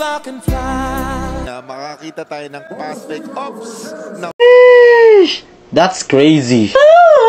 I can fly. na makakita tayo ng ops na That's crazy. defender